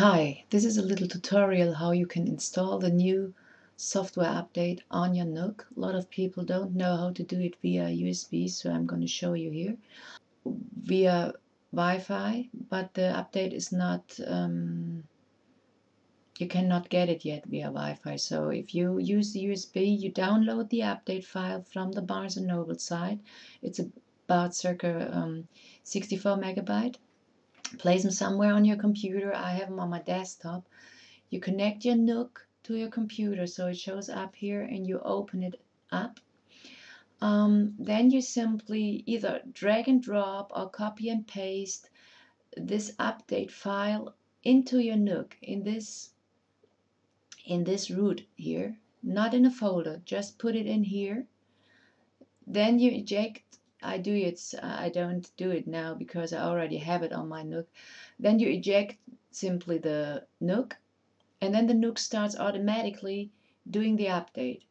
Hi, this is a little tutorial how you can install the new software update on your Nook. A lot of people don't know how to do it via USB, so I'm going to show you here. Via Wi-Fi, but the update is not, um, you cannot get it yet via Wi-Fi. So if you use the USB, you download the update file from the Barnes & Noble site. It's about circa um, 64 megabyte place them somewhere on your computer. I have them on my desktop. You connect your Nook to your computer so it shows up here and you open it up. Um, then you simply either drag and drop or copy and paste this update file into your Nook in this in this root here, not in a folder, just put it in here. Then you eject I do it, uh, I don't do it now because I already have it on my Nook. Then you eject simply the Nook and then the Nook starts automatically doing the update.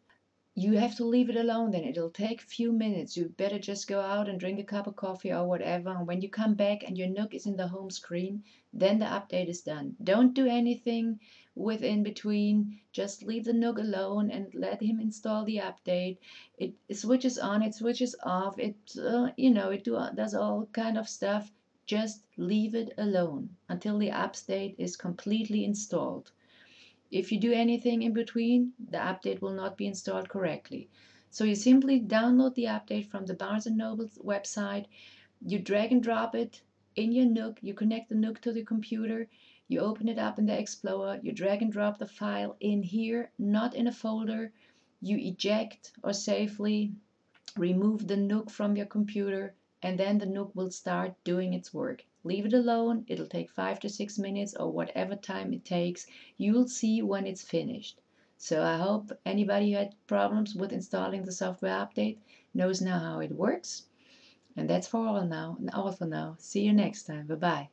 You have to leave it alone then. It'll take a few minutes. You better just go out and drink a cup of coffee or whatever. And when you come back and your Nook is in the home screen, then the update is done. Don't do anything with in between. Just leave the Nook alone and let him install the update. It, switches on, it switches off. It uh, you know it do, does all kind of stuff. Just leave it alone until the update is completely installed. If you do anything in between, the update will not be installed correctly. So you simply download the update from the Barnes & Noble website. You drag and drop it in your Nook. You connect the Nook to the computer you open it up in the Explorer, you drag and drop the file in here, not in a folder. You eject or safely remove the Nook from your computer and then the Nook will start doing its work. Leave it alone, it'll take five to six minutes or whatever time it takes. You'll see when it's finished. So I hope anybody who had problems with installing the software update knows now how it works. And that's for all now, all for now. See you next time. Bye bye.